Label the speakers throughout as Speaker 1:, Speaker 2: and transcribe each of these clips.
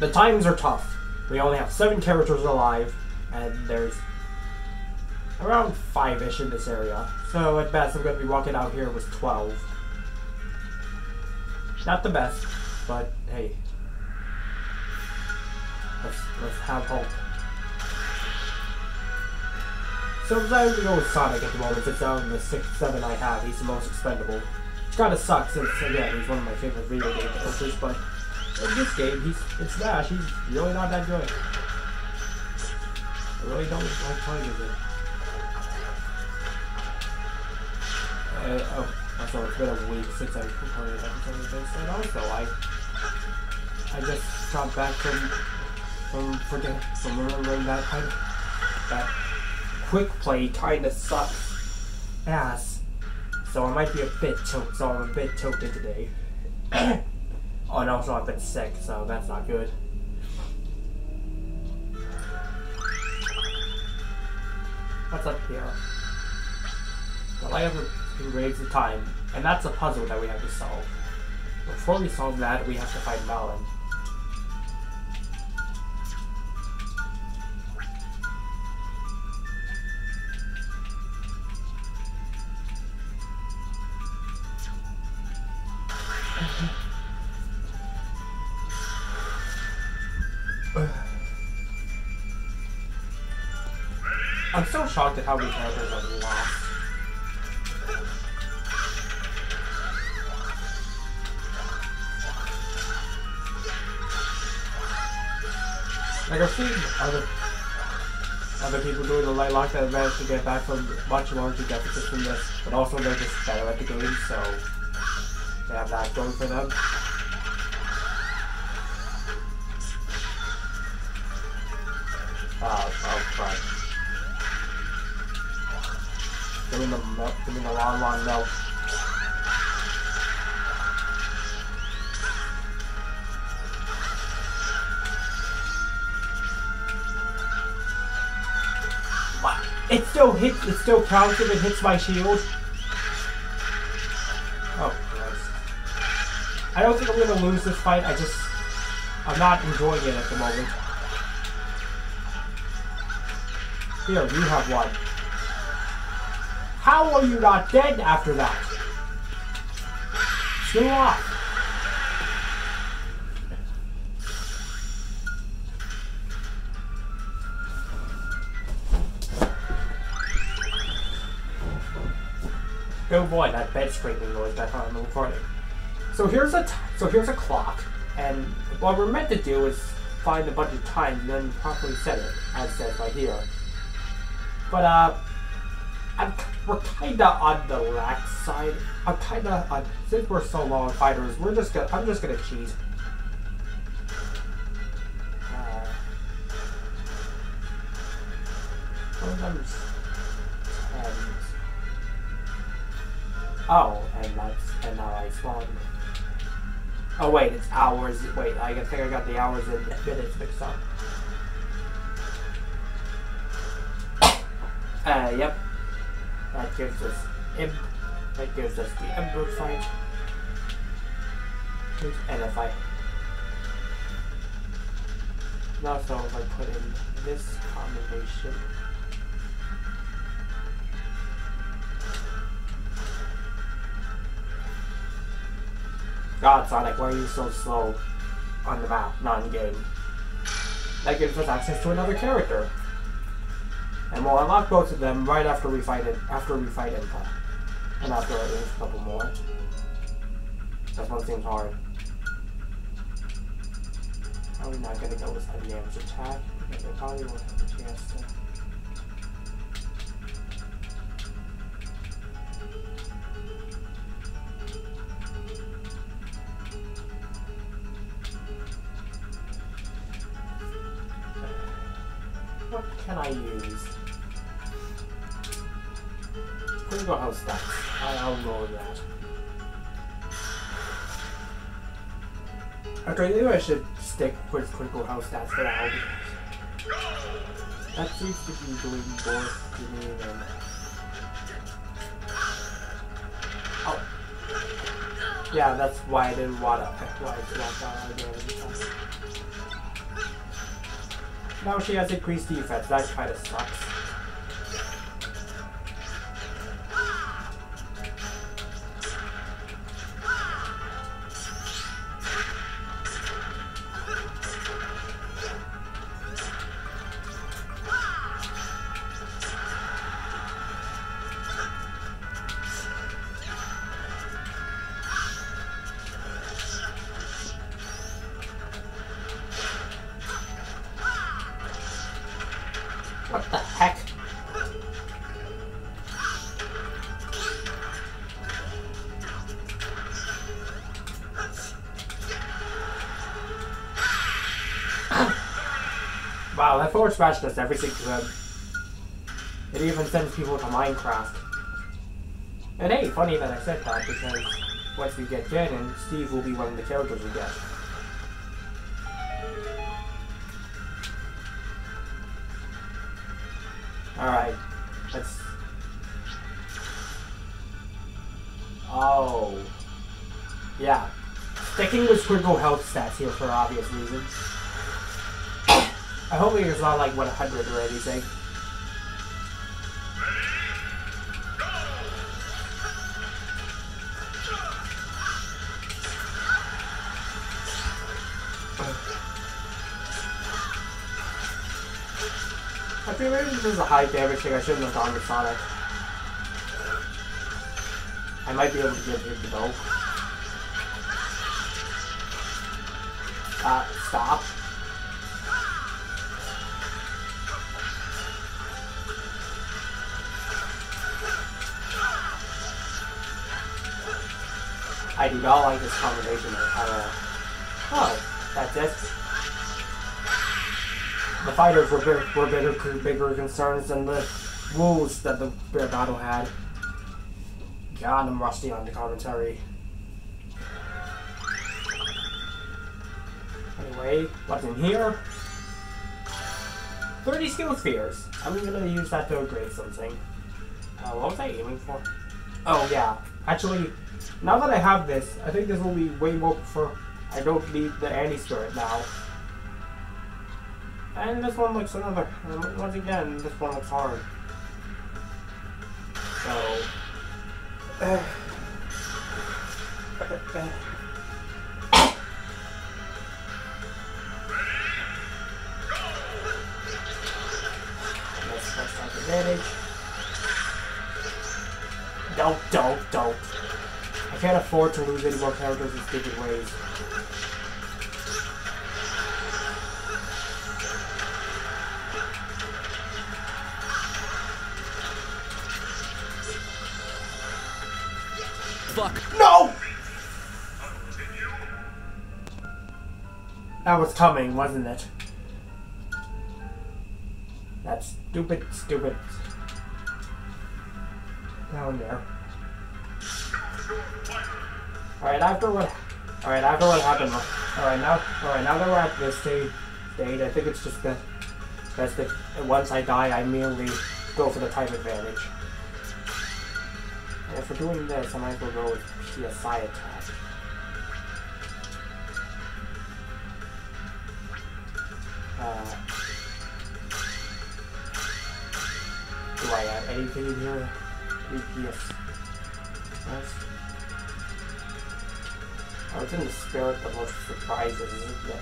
Speaker 1: the times are tough. We only have seven characters alive, and there's around five-ish in this area. So at best, I'm going to be walking out here with 12. Not the best, but hey. Let's, let's have hope. Sometimes we go with Sonic at the moment, since out of the 6 7 I have, he's the most expendable. Which kinda sucks since, again, he's one of my favorite video game characters, but in this game, he's in Smash, he's really not that good. I really don't like playing with him. Uh, oh, also, it's been a week since I recorded an episode of this, and also, I I just got back from from forget from remembering that kind that quick play kinda sucks ass. So I might be a bit choked, so I'm a bit tilted today. oh, and also I've been sick, so that's not good. What's up here? The light of the engraves the time, and that's a puzzle that we have to solve. Before we solve that, we have to find Malon. Lock managed to get back from much larger deficits than this, but also they're just better at the game, so they have that going for them. Uh, oh, oh, crap. Give me the milk, give me the long, long milk. It still hits, it still counts if it hits my shield. Oh, Christ. I don't think I'm gonna lose this fight, I just, I'm not enjoying it at the moment. Here, you have one. How are you not dead after that? Screw off. Oh boy, that bed scraping noise back on the recording. So here's a so here's a clock, and what we're meant to do is find a bunch of times and then properly set it, as said right here. But uh, I'm, we're kinda on the lax side. I'm kinda on, since we're so on fighters, we're just gonna I'm just gonna cheat. Uh, Oh, and that's and now I spawned. Oh wait, it's hours. Wait, I think I got the hours and minutes mixed up. Uh, yep. That gives us imp. That gives us the ember fight. And if I now so if I put in this combination. God, Sonic, why are you so slow on the map, not in game? That gives us access to another character. And we'll unlock both of them right after we fight it after we fight Impa. And after at least a couple more. That one seems hard. Probably not gonna go with heavy damage attack, because I probably won't have a chance to why Now she has increased defense, that kinda sucks. Wow, that forward smash does everything to him. It even sends people to Minecraft. And hey, funny that I said that because once we get Ganon, Steve will be one of the characters we get. Alright, let's... Oh. Yeah. Sticking with Squiggle health stats here for obvious reasons. I hope it's not like 100 or anything. I feel like this is a high damage thing. I shouldn't have gone with Sonic. I might be able to give him the go. Uh, stop. I do not like this combination at all. Oh, that's it. The fighters were, big, were bigger, bigger concerns than the wolves that the bear battle had. God, I'm rusty on the commentary. Anyway, what's in here? 30 skill spheres. I'm gonna use that to upgrade something. Uh, what was I aiming for? Oh, yeah. Actually, now that I have this, I think this will be way more for. I don't need the anti-spirit now. And this one looks another. Um, once again, this one looks hard. So. Let's, let's take advantage. Don't, don't, don't. I can't afford to lose any more characters in stupid ways.
Speaker 2: Fuck.
Speaker 1: No! That was coming, wasn't it? That stupid, stupid. Down there. Alright, after what Alright, after what happened Alright now alright, now that we're at this stage stage, I think it's just the best if once I die I merely go for the type advantage. And if we're doing this, I might as well go with PSI attack. Uh, do I have anything in here? Yes. Yes. Oh, it's in the spirit that most surprises, isn't it?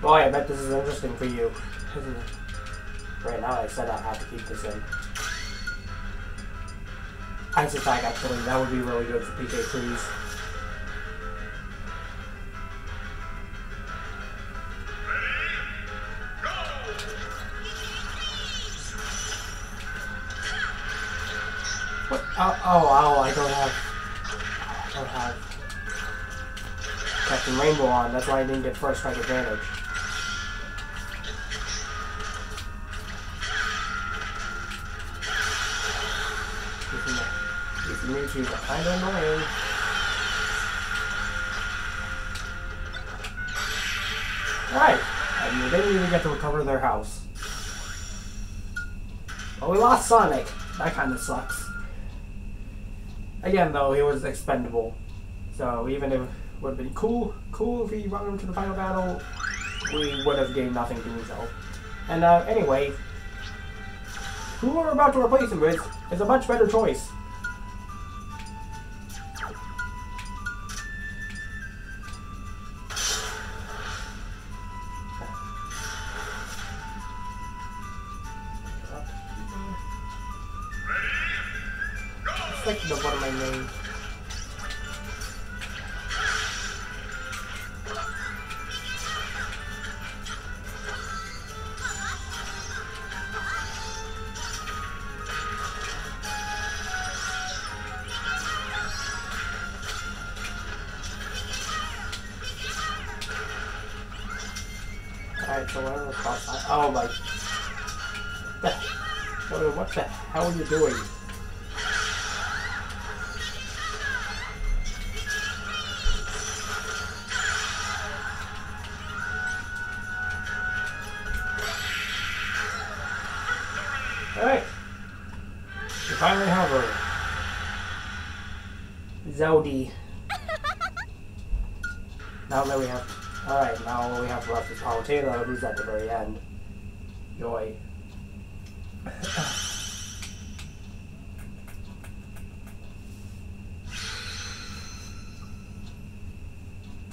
Speaker 1: Boy, I bet this is interesting for you, isn't it? Right now, I said I have to keep this in. Ice attack, actually, that would be really good for PK Freeze. What? Oh, oh, oh, I don't have. I don't have. Captain Rainbow on, that's why I didn't get first strike advantage. These Mewtwo's are kinda annoying. we didn't even get to recover their house. But we lost Sonic. That kind of sucks. Again, though, he was expendable. So even if it would have been cool, cool if we run him to the final battle, we would have gained nothing doing so. And uh, anyway, who we're about to replace him with is a much better choice. Finally have her. Zodi. Now that we have Alright, now all we have left is Palutena, who's at the very end. Joy.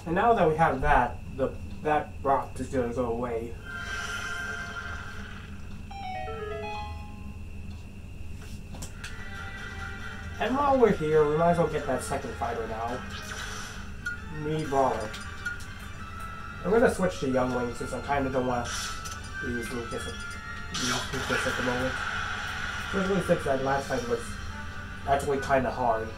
Speaker 1: and now that we have that, the that rock is gonna go away. And while we're here, we might as well get that second fighter now. Mii Brawler. I'm gonna switch to Young Link since I kinda don't want to use Lucas at, use Lucas at the moment. Especially since that last fight was actually kinda hard.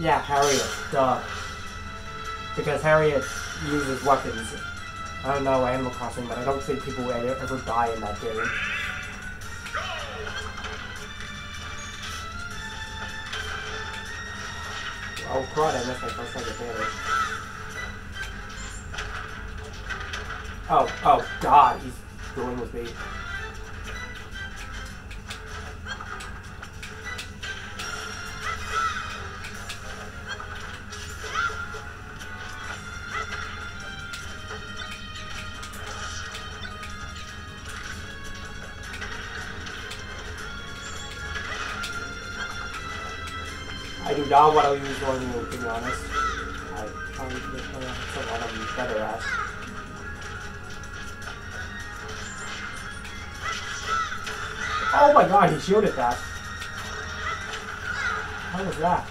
Speaker 1: Yeah, Harriet, duh. Because Harriet uses weapons. I don't know Animal Crossing, but I don't think people would ever die in that game. Oh crud, I missed my first target damage. Oh, oh god, he's going with me. Use one to be honest. I probably better at. Oh my god, he shielded that. How was that?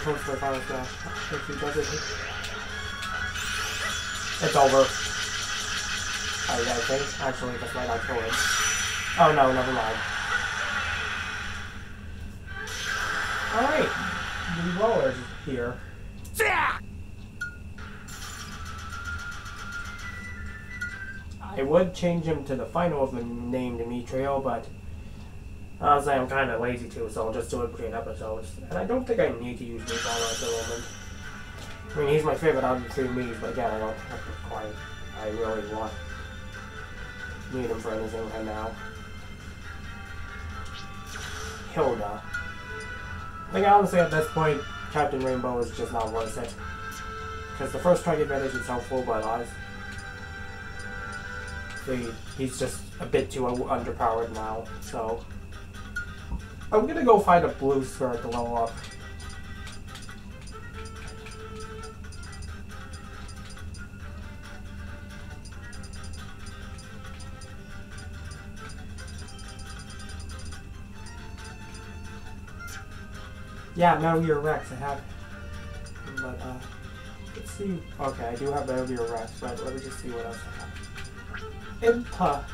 Speaker 1: Final smash. If he does it, it's over. Yeah, I think. Actually, that's might not kill him. Oh no, never mind. Alright. The roller's here. I would change him to the final of the name Demetrio, but honestly, I'm kind of lazy too, so I'll just do it between episodes. And I don't think I need to use Mii Brawler at the moment. I mean, he's my favorite out of the three Mii's, but again, I don't have quite. I really want need him for anything right now. Hilda. Think honestly at this point, Captain Rainbow is just not worth it. Because the first strike advantage is helpful, but I he, he's just a bit too underpowered now, so I'm gonna go find a blue skirt to level up. Yeah, Metal Gear Rex, I have. But, uh, let's see. Okay, I do have Metal Gear Rex, but let me just see what else I have. Impa.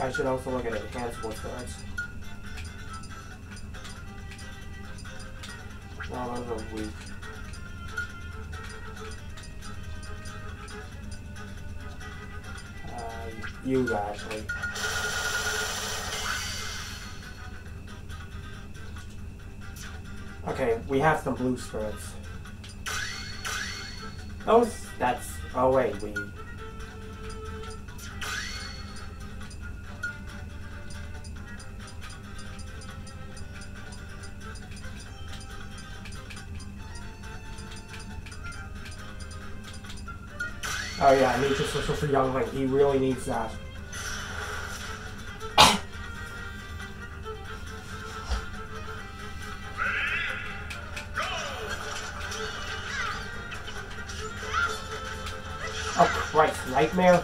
Speaker 1: I should also look at enhanceable cards. No, those are weak. Uh, you actually. Okay, we have some blue spirits. Those, that's, oh wait, we, Oh yeah, I need to switch for Young Link. He really needs that. Oh Christ, Nightmare?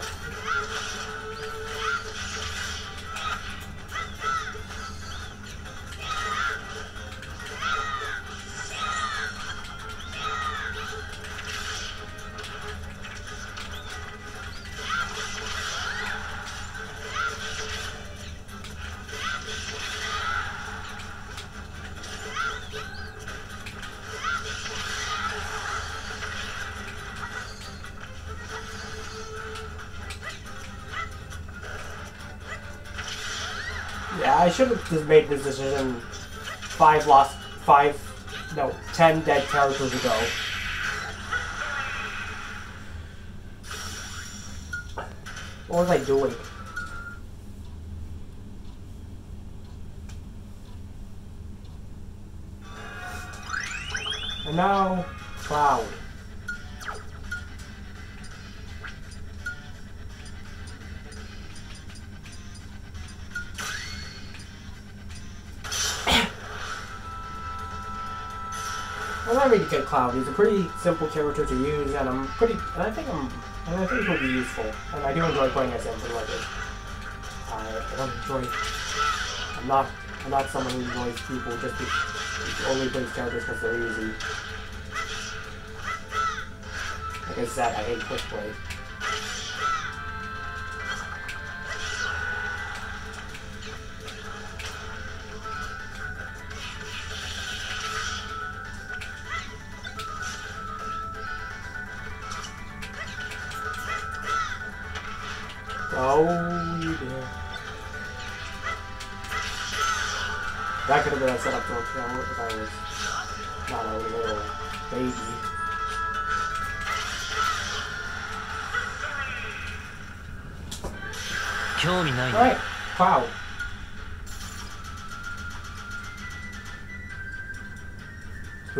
Speaker 1: Yeah, I should have just made this decision five lost, five, no, ten dead characters ago. What was I doing? And now, Cloud. Not to get Cloud. He's a pretty simple character to use, and I'm pretty. And I think I'm. And I think he'll be useful. And I do enjoy playing as him like it. I, I don't enjoy. I'm not. I'm not someone who enjoys people just be, only plays characters because they're easy. Like I said, I hate quick play.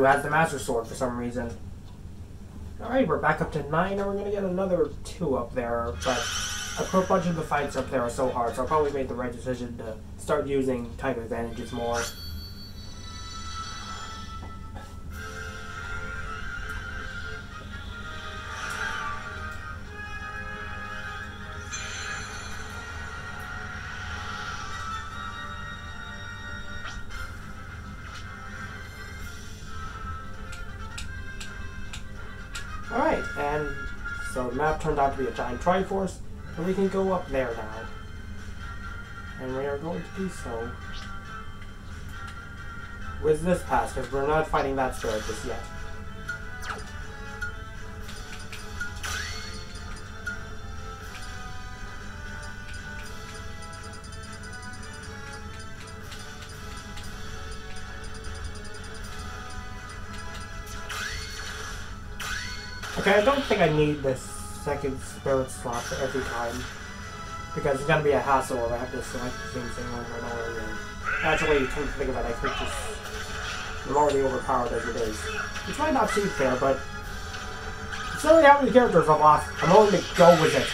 Speaker 1: Has the Master Sword for some reason. Alright, we're back up to 9 and we're gonna get another 2 up there, but a bunch of the fights up there are so hard, so I probably made the right decision to start using type advantages more. Map turned out to be a giant Triforce, and we can go up there now. And we are going to do so with this pass, because we're not fighting that spirit just yet. Okay, I don't think I need this second spirit slot for every time. Because it's gonna be a hassle if I have to select the same thing over and over again. Actually, come to think of it, I think this I'm already overpowered as it is. Which might not seem fair, but considering how many characters I've lost, I'm willing to go with it.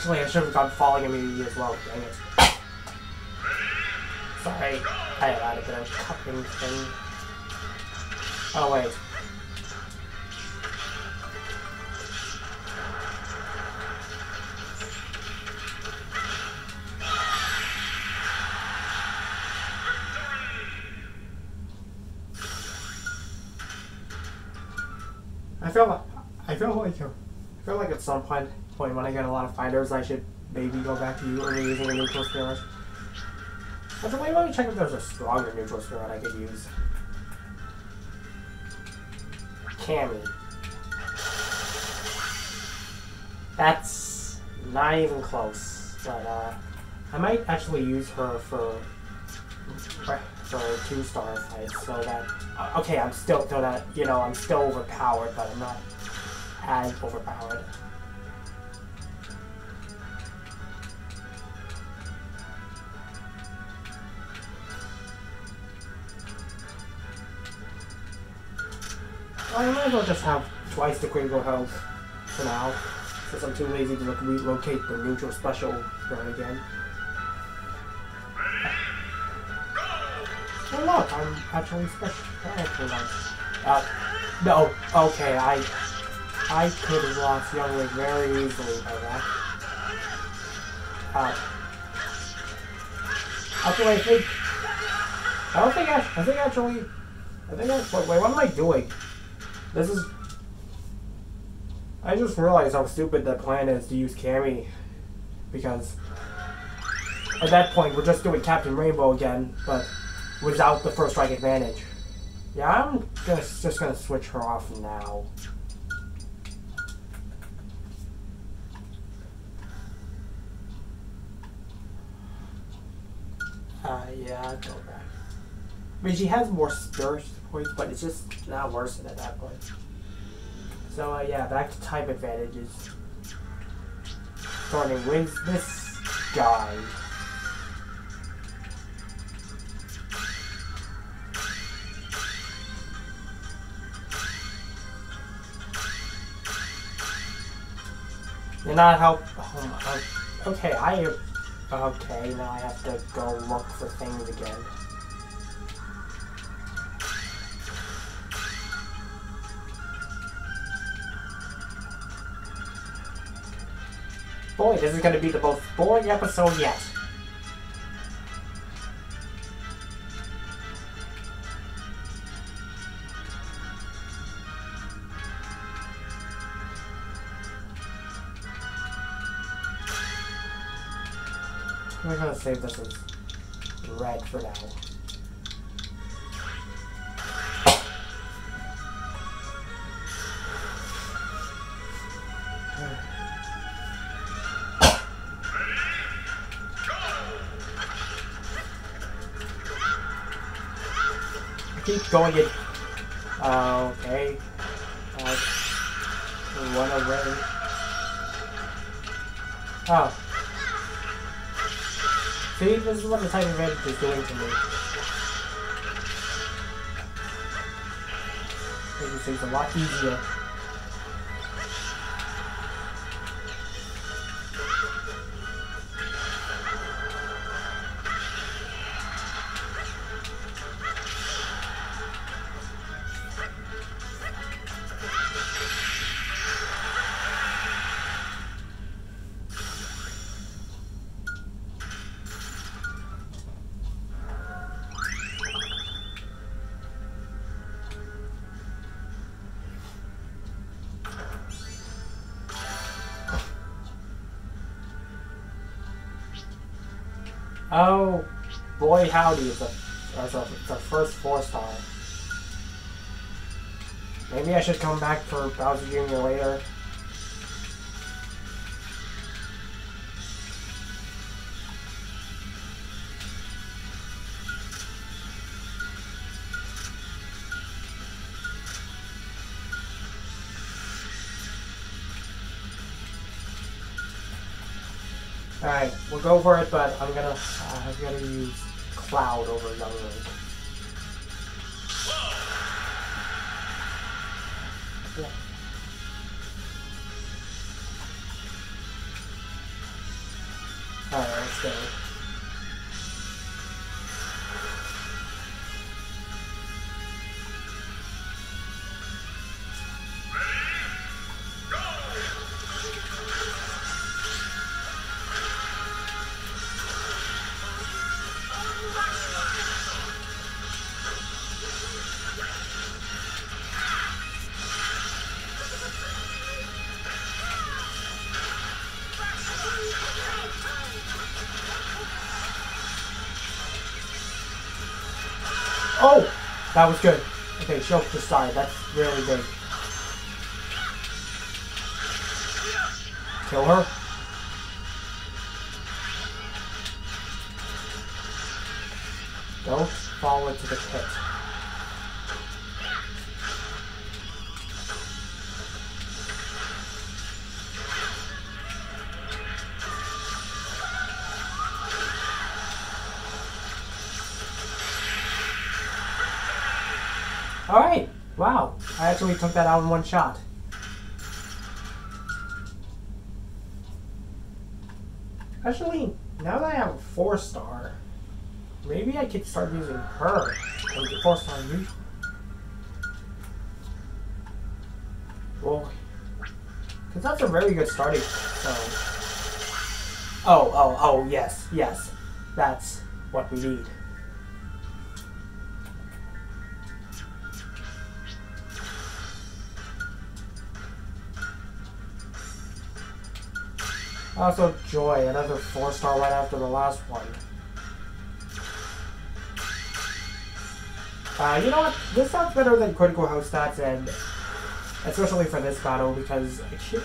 Speaker 1: Actually, I should have gone falling immediately as well. Dang it. Sorry, I had a bit of cupping thing. Oh, wait. I feel I feel like I feel like at some point point when I get a lot of fighters, I should maybe go back to you only using a neutral spirit. Actually, let me check if there's a stronger neutral spirit I could use. Cammy. That's not even close, but uh, I might actually use her for for two star fights, so that uh, okay, I'm still so that you know I'm still overpowered, but I'm not as overpowered. I might as well just have twice the critical health for now, since I'm too lazy to like, relocate the neutral special run again. Oh look, I'm actually special. Actually, uh, no, okay, I I could have lost Young Link very easily by that. Uh, actually, I think I don't think I, I think actually I think I, wait, wait, what am I doing? This is... I just realized how stupid the plan is to use Cammy. Because... At that point, we're just doing Captain Rainbow again, but without the first strike advantage. Yeah, I'm gonna, just gonna switch her off now. Uh, yeah. I mean, she has more spirit points, but it's just not worse at that point. So uh, yeah, back to type advantages. Starting with this guy. You're not help. Oh, okay, I. Okay, now I have to go look for things again. Boy, this is going to be the most boring episode yet. I'm gonna save this as red for now. In. Uh, okay. Uh, away. Oh. See, this is what the type Red is doing to me. Making things a lot easier. Oh, boy howdy, it's a, it's a, first four star. Maybe I should come back for Bowser Jr. later. Go for it, but I'm gonna, uh, I'm gonna use Cloud over another Link. Yeah. Alright, let's go. That was good. Okay, Shulk just died. That's really good. Kill her. Don't fall into the pit. Alright. Wow. I actually took that out in one shot. Actually, now that I have a four star, maybe I could start using her get four star use. Well, because that's a very good starting. So. Oh, oh, oh, yes, yes. That's what we need. Also, Joy, another four star right after the last one. Uh, you know what? This sounds better than Critical Health Stats, and especially for this battle, because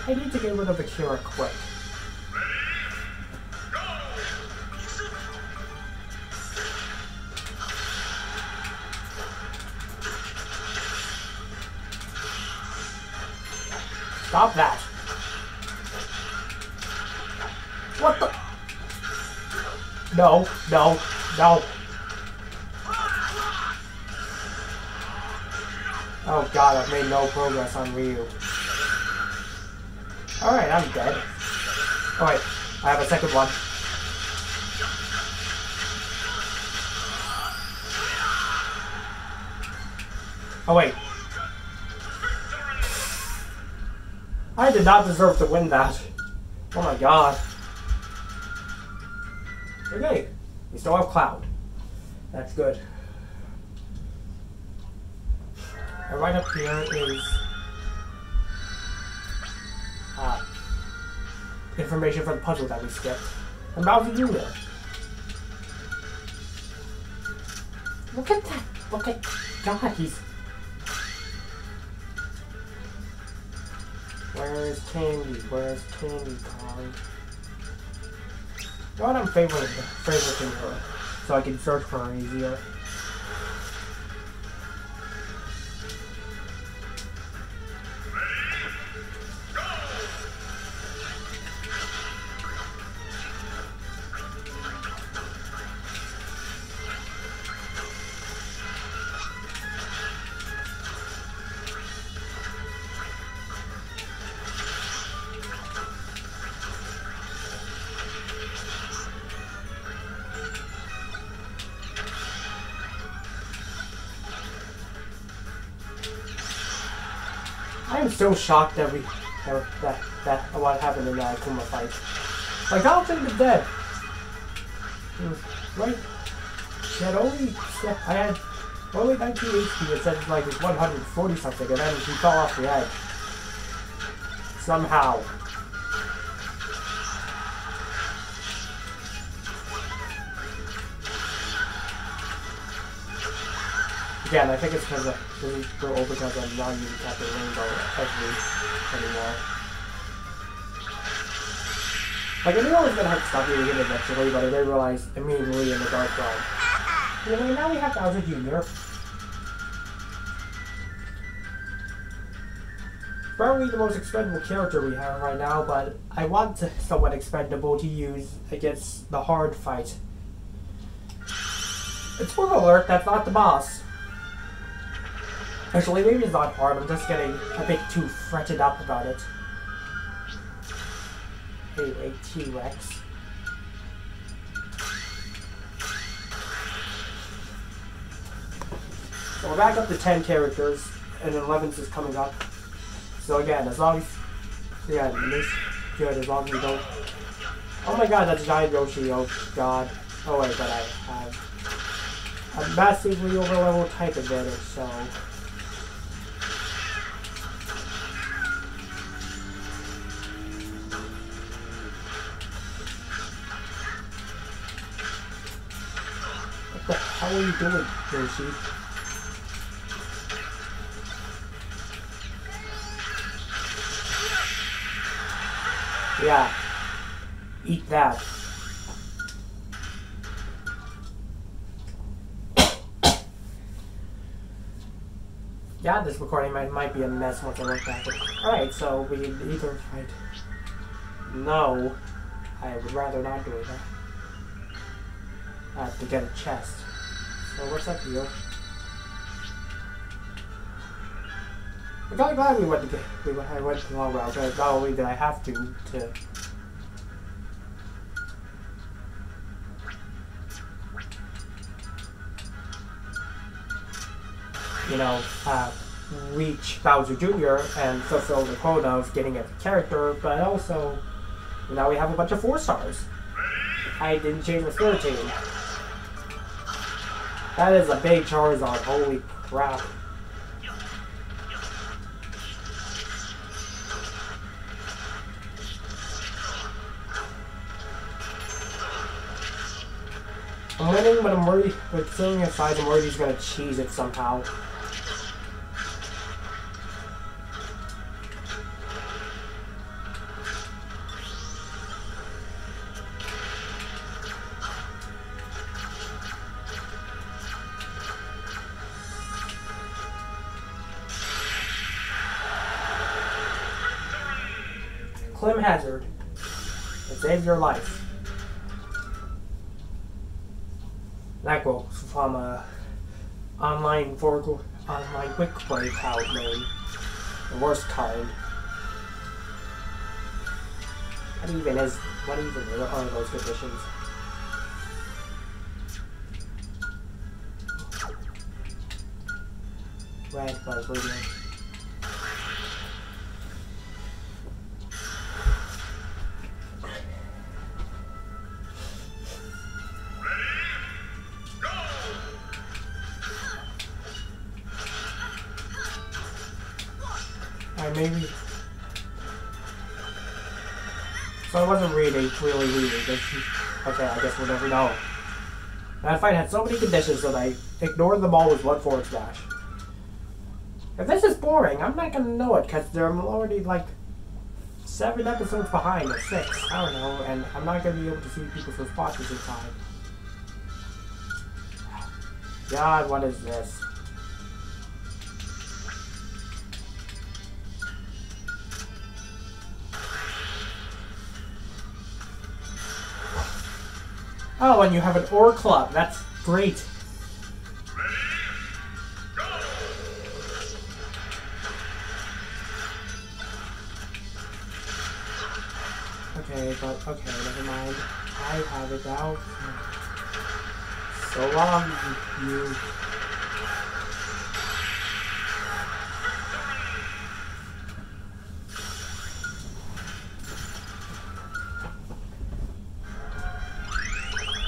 Speaker 1: I need to get rid of Akira quick. Stop that. No, no, no. Oh god, I've made no progress on Ryu. Alright, I'm dead. Alright, I have a second one. Oh wait. I did not deserve to win that. Oh my god. Okay, we still have Cloud. That's good. And right up here is uh, information for the puzzle that we skipped. And Bowser Jr. Look at that! Look at God, he's Where is Candy? Where is Candy Kong? What I'm favoriting, favoriting her, so I can search for her easier. Am shocked that we that that, that what happened in the Akuma fight. Like I don't think dead. Right. He had only I had only 19 HP. It said like it's 140 something, and then he fell off the edge somehow. Again, I think it's because this is the old because I'm not using Captain Rainbow heavily anymore. Like I knew I was gonna have to stop using it eventually, but I didn't realize immediately in the dark realm. Now we have Bowser Jr. Probably the most expendable character we have right now, but I want someone expendable to use against the hard fight. It's for alert, that's not the boss. Actually, maybe it's not hard. I'm just getting a bit too fretted up about it. Anyway, T-Rex. So we're back up to 10 characters, and 11th is coming up. So again, as long as, yeah, this good, as long as we don't, oh my god, that's Giant Yoshi, oh god. Oh wait, but I have a massively overlevel type advantage, so. Hell are you doing, Yoshi? Yeah. Eat that. yeah, this recording might, might be a mess once I look back. Alright, so we either fight. No. I would rather not do that. I have to get a chest. So what's up here? I'm kind of glad we went to get, we went, I went the long route, but not only did I have to, to you know, uh, reach Bowser Jr. and fulfill the quota of getting a character, but also now we have a bunch of four stars. I didn't change my spirit team. That is a big Charizard, holy crap. I'm winning, but I'm worried. But setting aside, I'm worried he's gonna cheese it somehow. Your life. Blackwell from a online for online quick play cloud name. The worst kind. What even is what even are those conditions? Red buzz radio. Really reading. okay, I guess we'll never know. That fight had so many conditions that I ignored them all with one forward smash. If this is boring, I'm not gonna know it because they're already like seven episodes behind or six. I don't know, and I'm not gonna be able to see people's responses in time. God, what is this? Oh, and you have an ore club. That's great. Okay, but okay, never mind. I have it out. So long, you.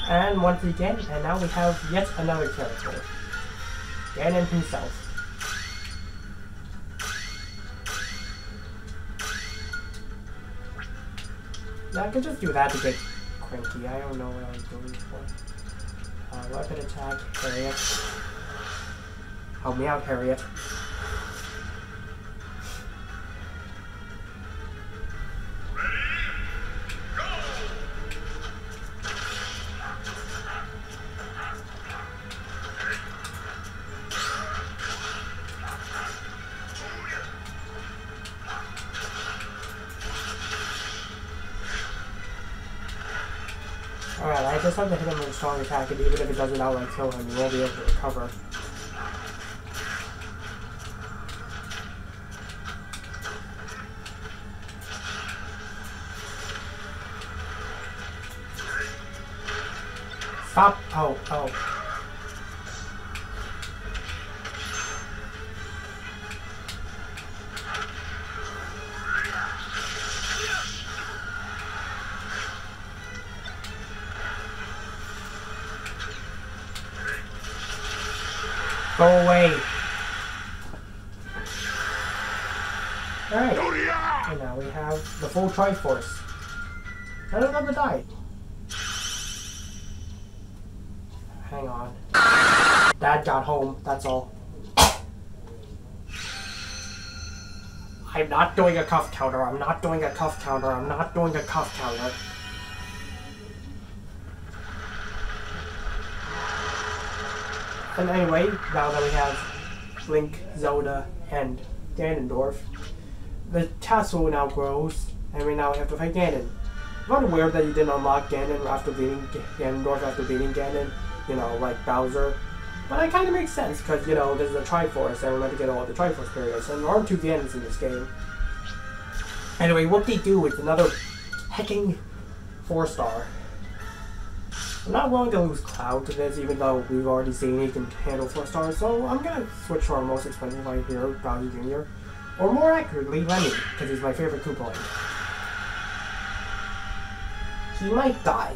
Speaker 1: And once again, and now we have yet another character. Ganon himself. Yeah, I could just do that to get cranky. I don't know what I was doing for. Uh, weapon attack, Harriet. Help me out, Harriet. Strong attack, and even if it doesn't outright kill him, he won't be able to recover. Go away. Alright. And now we have the full Triforce. Of them have died. Hang on. Dad got home, that's all. I'm not doing a cuff counter, I'm not doing a cuff counter, I'm not doing a cuff counter. Anyway, now that we have Link, Zelda, and Ganondorf, the tassel now grows, and we now have to fight Ganon. I'm weird that you didn't unlock Ganon after beating Ganondorf after beating Ganon, you know, like Bowser. But it kind of makes sense, because, you know, there's a Triforce, and we're meant to get all the Triforce periods, and there are two Ganons in this game. Anyway, whoop-de-doo, it's another hecking four-star. I'm not willing to lose Cloud to this, even though we've already seen he can handle 4 stars, so I'm gonna switch to our most expensive right here, Bowser Jr. Or more accurately, Lemmy, because he's my favorite Koopa He might die.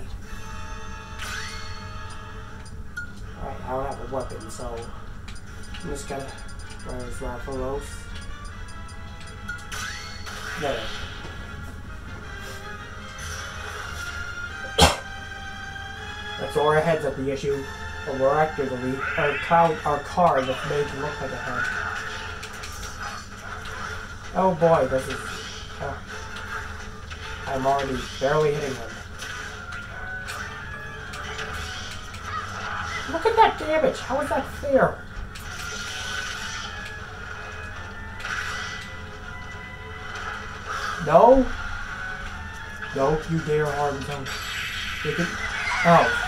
Speaker 1: Alright, I don't have a weapon, so I'm just gonna... Where's Rathalos? There. That's our heads at the issue, more accurately, our our car that's made to look like a head. Oh boy, this is. Uh, I'm already barely hitting him. Look at that damage! How is that fair? No? No, you dare harm him. You can. Oh.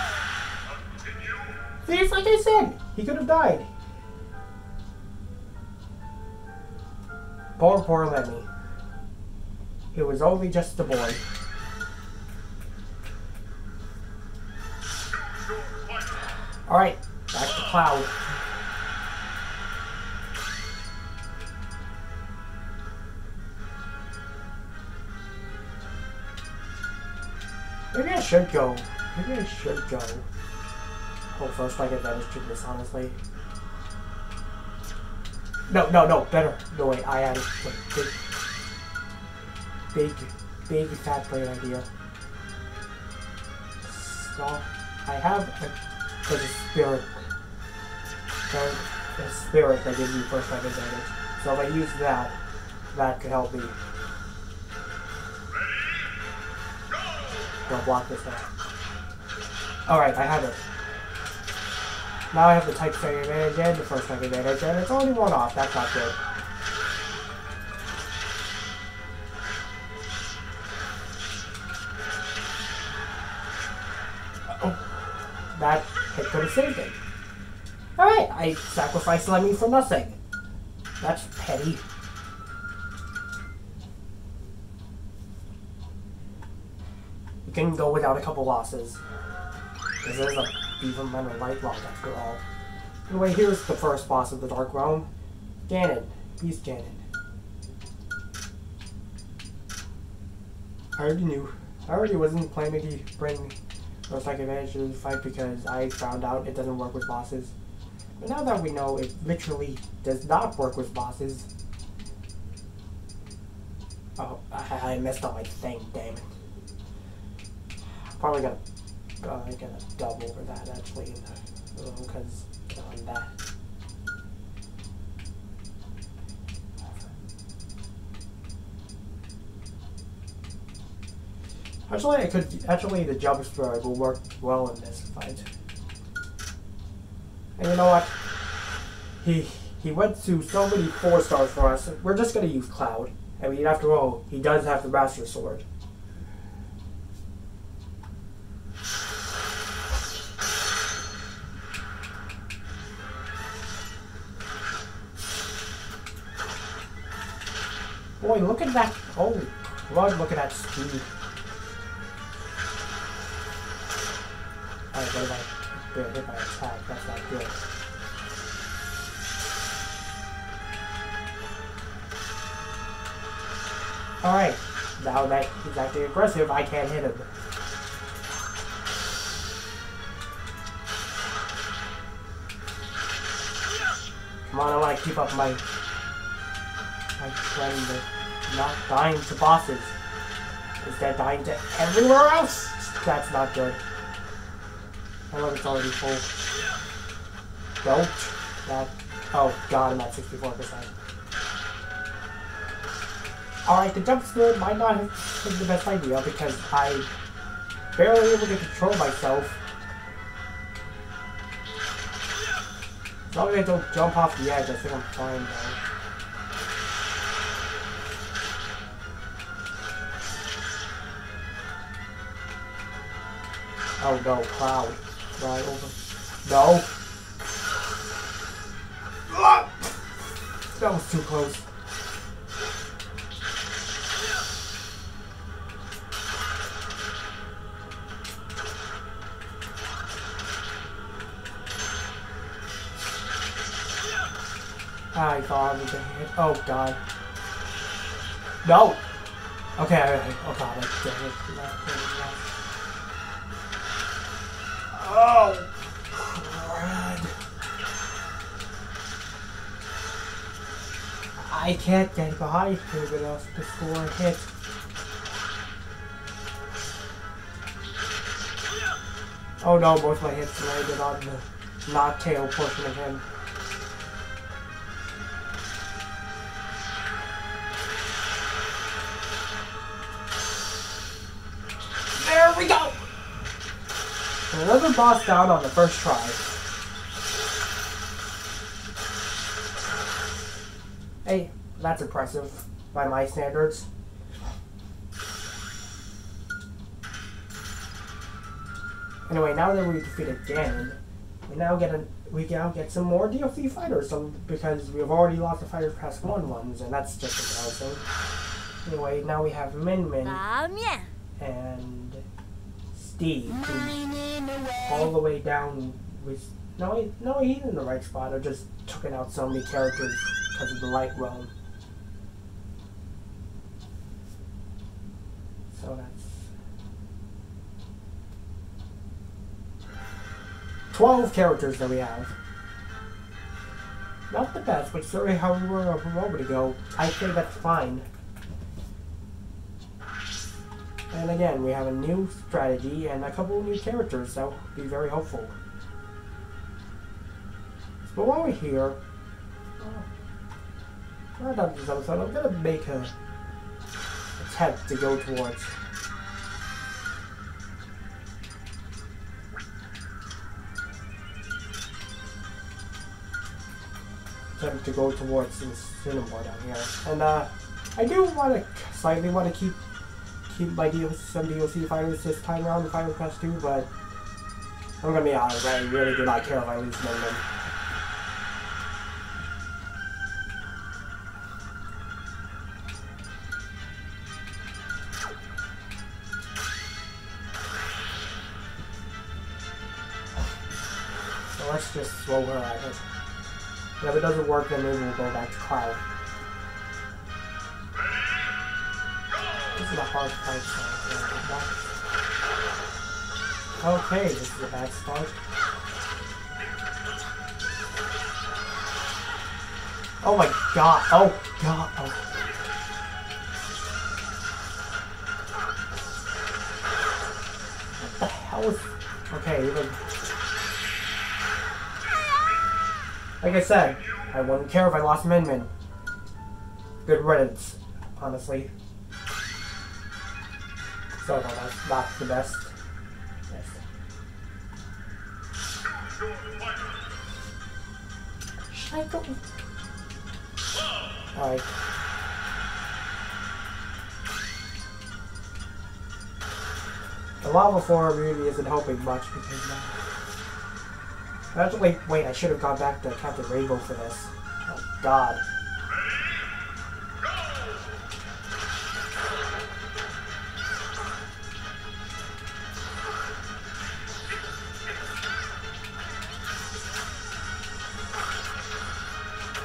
Speaker 1: It's like I said, he could have died. Poor, poor Lemmy. He was only just a boy. Alright, back to Cloud. Maybe I should go. Maybe I should go. Oh, first I get advantage to this, honestly. No, no, no, better. No, way. I added big, big, big fat brain idea. So, I have a, there's a spirit. There's a spirit that gives you first strike advantage. So if I use that, that could help me. Don't block this now. Alright, I have it. Now I have the type strike advantage and the first strike advantage, and it's only one off. That's not good. Oh, that hit could have saved it. Alright, I sacrificed Lemmy for nothing. That's petty. You can go without a couple losses. This is a even men are light lock after all. Anyway, here's the first boss of the Dark Realm. Ganon. He's Ganon. I already knew. I already wasn't planning to bring Most Like Advantage to the fight because I found out it doesn't work with bosses. But now that we know it literally does not work with bosses. Oh, I, I messed up my thing, damn it. Probably gonna uh, I get a dub over that actually because that. Actually, I could. Actually, the jump strike will work well in this fight. And you know what? He he went to so many four stars for us. We're just gonna use Cloud. I mean, after all, he does have the Master Sword. That. Oh, Lord, look at that speed. Alright, what about been hit by. That's not good. Alright, now that he's acting aggressive, I can't hit him. Come on, I want to keep up my my trend not dying to bosses. Instead dying to everywhere else! That's not good. I love it's already full. Don't. That. Oh god, I'm at 64%. Alright, the jump scare might not have been the best idea because I barely able to control myself. As long as I don't jump off the edge, I think I'm fine though. Oh no, cloud. Right over. No. Ah! That was too close. I thought I was gonna hit. Oh god. No! Okay, okay. oh god, I did it. I can't get behind him enough score a hit. Oh no, both my hits landed on the not tail portion of him. There we go! Another boss down on the first try. That's impressive by my standards. Anyway, now that we defeated Ganon, we now get a we now get some more DLC fighters. Some because we've already lost the fighters past one ones, and that's just embarrassing. Anyway, now we have Min Min，and Steve, all the way down with. No, no, he's in the right spot. I just took out so many characters because of the light realm. 12 characters that we have. Not the best, but certainly how we were a moment ago. I think that's fine. And again, we have a new strategy and a couple new characters that will be very helpful. But while we're here, this episode, I'm gonna make a attempt to go towards to go towards this cinema down here, and uh, I do want to slightly want to keep keep my DLC, some DLC fighters this time around in Final Quest 2, but I'm gonna be honest, I really do not care if I lose Min Min. So let's just slow her it. And if it doesn't work, then maybe we'll go back to Cloud. This is a hard fight, so Okay, this is a bad start. Oh my god, oh god, oh. What the hell is... Okay, even... Like I said, I wouldn't care if I lost Min Min. Good riddance, honestly. So no, that's not the best. Yes. Should I go? Alright. The lava form really isn't helping much because now. Imagine, wait, wait, I should have gone back to Captain Rainbow for this. Oh, God.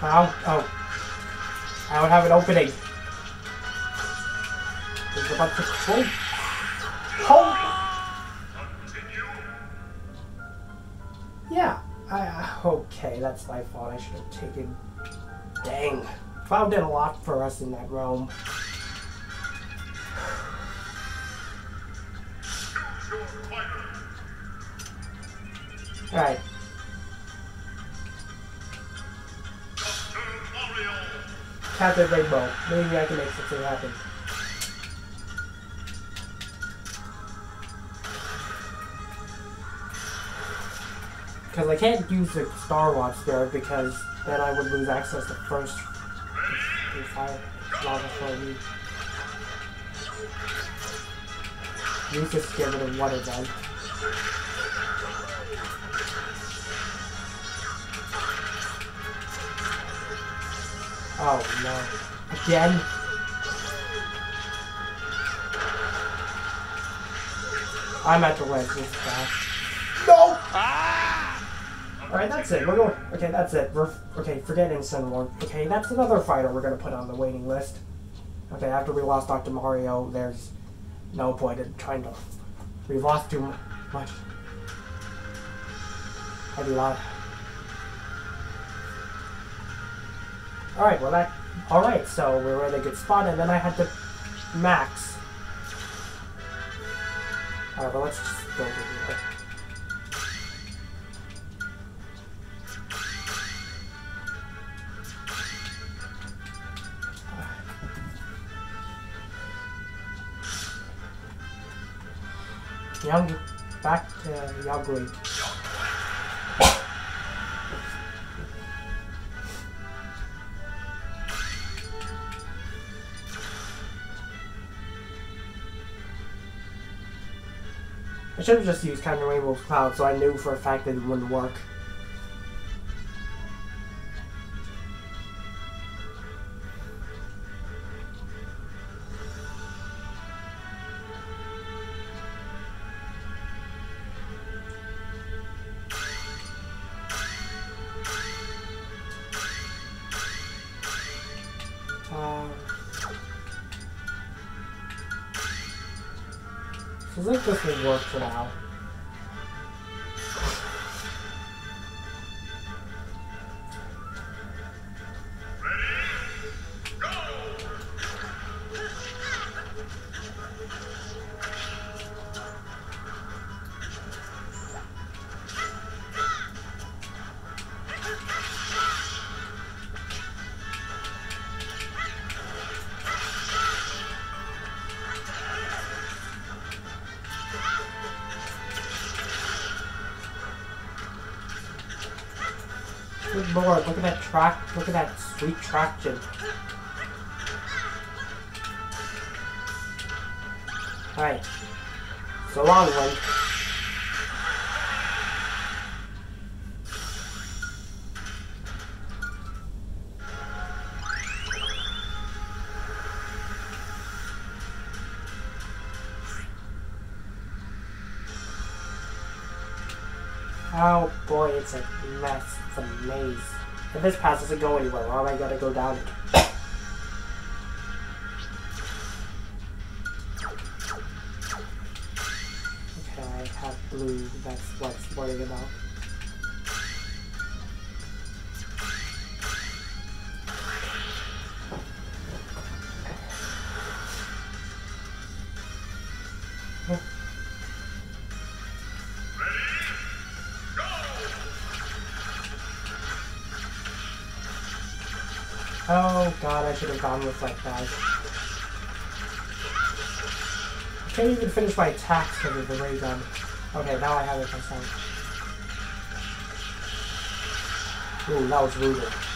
Speaker 1: Ow, oh. I don't have an opening. There's a bunch of... Oh! oh. That's my fault. I should have taken. Dang. Cloud did a lot for us in that room. Alright. Captain Rainbow. Maybe I can make something happen. Because I can't use the Star Watch Spirit because then I would lose access to first fire lava for me. Use just get rid of one of them. Oh no. Again? I'm at the ledge this time. Alright, that's it. We're going. Okay, that's it. We're. Okay, forget Instant War. Okay, that's another fighter we're gonna put on the waiting list. Okay, after we lost Dr. Mario, there's no point in trying to. We've lost too much. I do not. Alright, well that... Alright, so we were in a good spot, and then I had to max. Alright, well let's just go over here. Young, back to Yagui. I should have just used Captain Rainbow Cloud so I knew for a fact that it wouldn't work. Traction. Alright. So long, Link. Oh boy, it's a mess. It's a maze. If this path doesn't go anywhere, why am I gotta go down it? Like. I can't even finish my attacks because of the ray gun. Okay, now I have it myself. Ooh, that was rooted.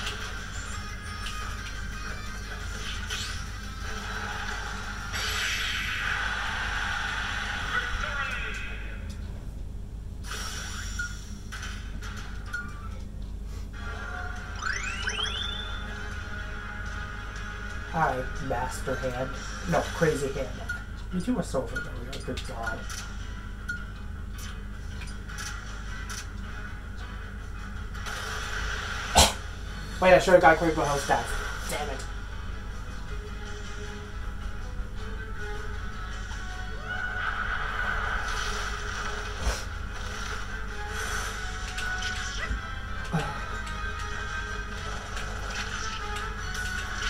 Speaker 1: Master Hand. No, Crazy Hand. You two are so familiar, good god. Wait, I should have got critical health stats.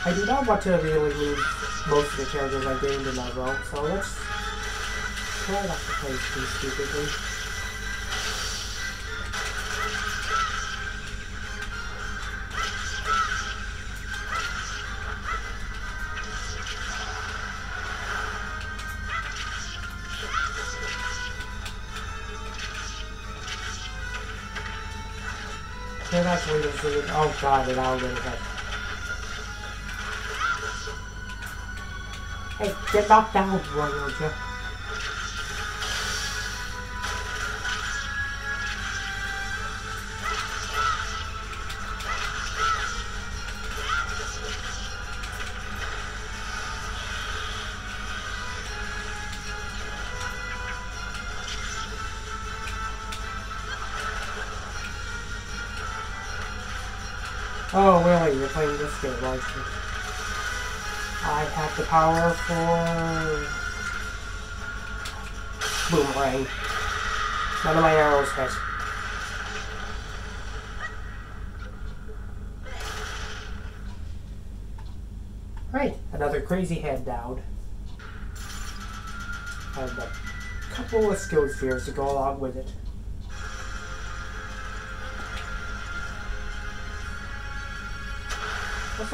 Speaker 1: I do not want to really lose most of the characters I gained in that role, so let's try not to play too stupidly. To see it. Oh god, they're now going to hit. Hey, get knocked down, Royal Joe. The power for... Boomerang. None of my arrows hit. Right, another crazy head down. And a couple of skill spheres to go along with it.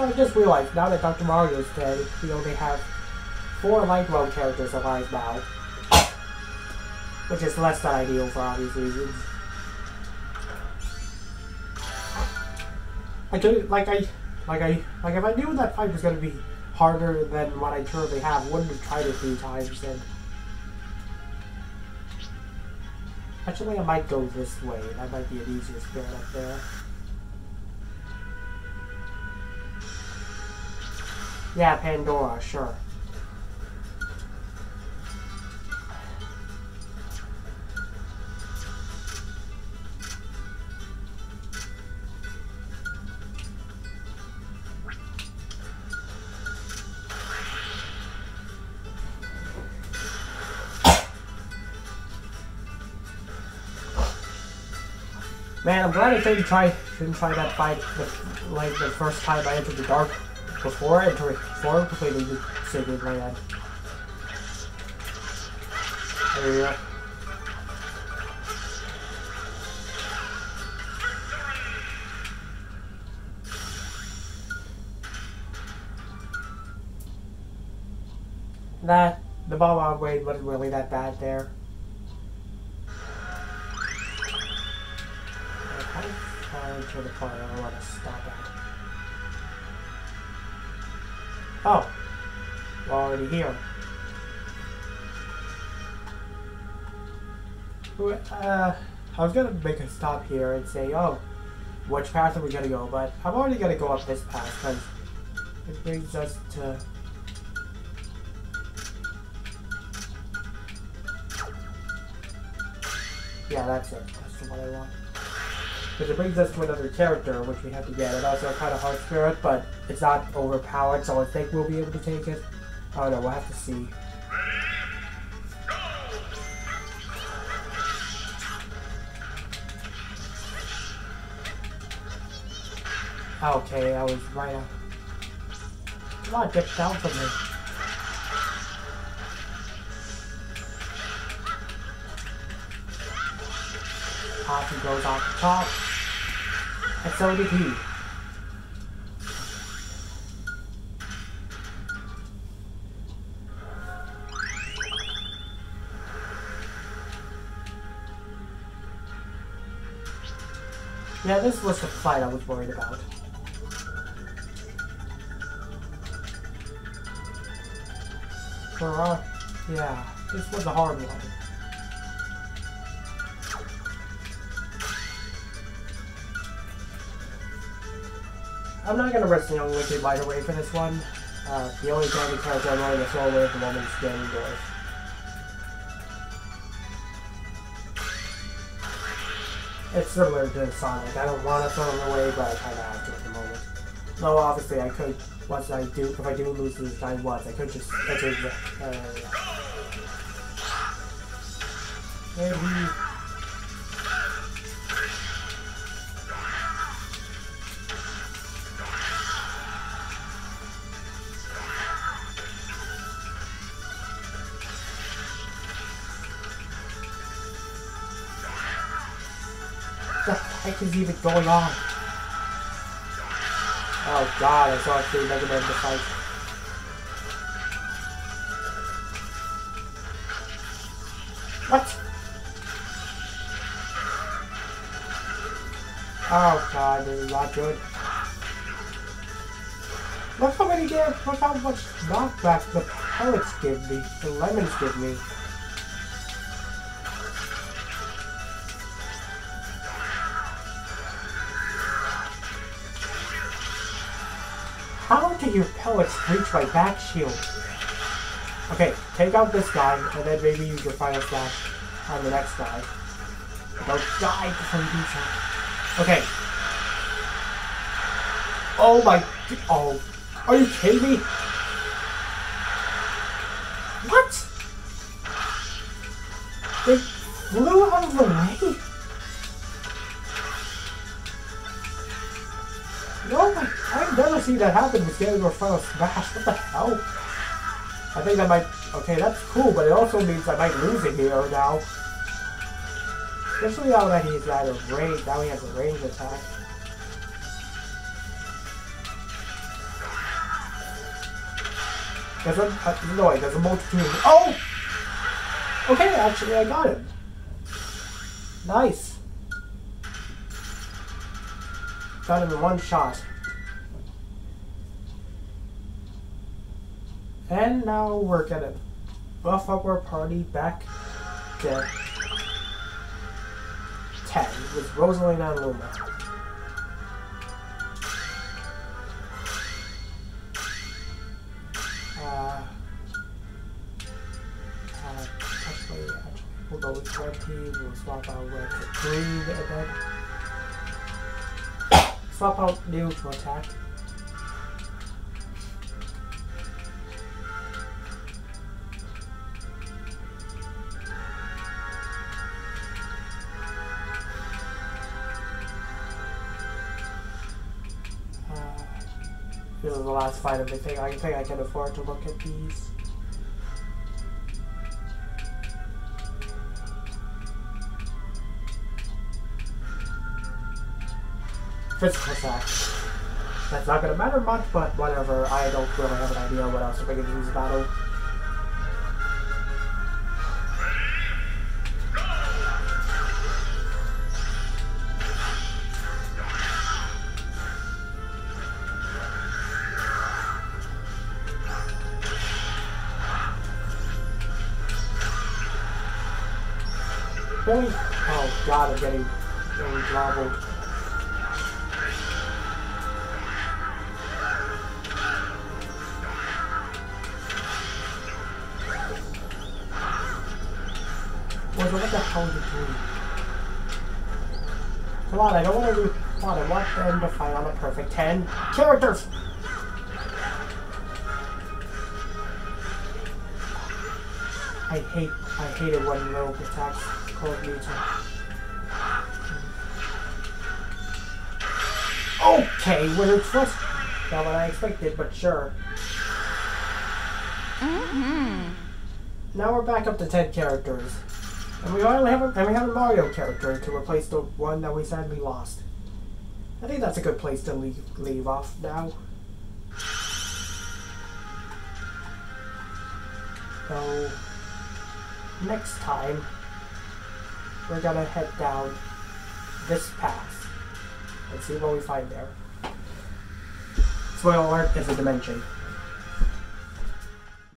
Speaker 1: Also, I just realized now that Dr. Mario's dead, we only have four Light Realm characters alive now. Which is less than ideal for obvious reasons. I do like I like I like if I knew that fight was gonna be harder than what I currently have, wouldn't have tried it three times then. Actually I might go this way. That might be an easier spirit up there. Yeah, Pandora, sure. Man, I'm glad I didn't try didn't try that fight the, like the first time I entered the dark before entering before completing the Sacred Land. There we go. That the bomb Wade wasn't really that bad there. How far into the part I want to stop at? Oh, we're already here. Uh, I was gonna make a stop here and say, oh, which path are we gonna go? But I'm already gonna go up this path because it brings us to. Yeah, that's it. That's the one I want. Because it brings us to another character, which we have to get. And also kind of hard spirit, but it's not overpowered, so I think we'll be able to take it. I don't know, we'll have to see. Okay, I was right up. Come on, get down from me. Poppy goes off the top. And so did he. Yeah, this was the fight I was worried about. Uh, yeah, this was a hard one. I'm not gonna risk Young Wicked right away for this one. Uh, the only Dragon character I'm running a solo with the moment is Ganondorf. it's similar to Sonic. I don't want to throw him away, but I kind of have to at the moment. No, obviously I could, once I do, if I do lose this guy once, I could just enter the, uh, and is even going on? Oh god, I saw actually Mega Man to fight. What? Oh god, this is not good. Look how many get, look how much knockback the pellets give me, the lemons give me. Your pellets reach my back shield? Okay, take out this guy, and then maybe use your final slash on the next guy. Don't die from these. Okay. Oh my... Oh. Are you kidding me? What? They Seen that happen with Ganondorf Final Smash. What the hell? I think I might... Okay, that's cool, but it also means I might lose it here now. Especially now that he's out of range. Now he has a range attack. There's a... Uh, no, there's a multitude. Oh! Okay, actually, I got him. Nice. Got him in one shot. And now we're gonna buff up our party back to 10 with Rosalina and Luma. Uh, uh, we'll go with red tea, we'll swap out red to green and then swap out new to attack. This is the last fight of the thing. I think I can afford to look at these. Physical attack. That's not gonna matter much, but whatever. I don't really have an idea what else we're gonna use battle. Than what I expected, but sure. Mm-hmm. Now we're back up to 10 characters. And we only have a, and we have a Mario character to replace the one that we sadly lost. I think that's a good place to leave, leave off now. So, next time, we're gonna head down this path and see what we find there. Spoiler alert, it's a dimension.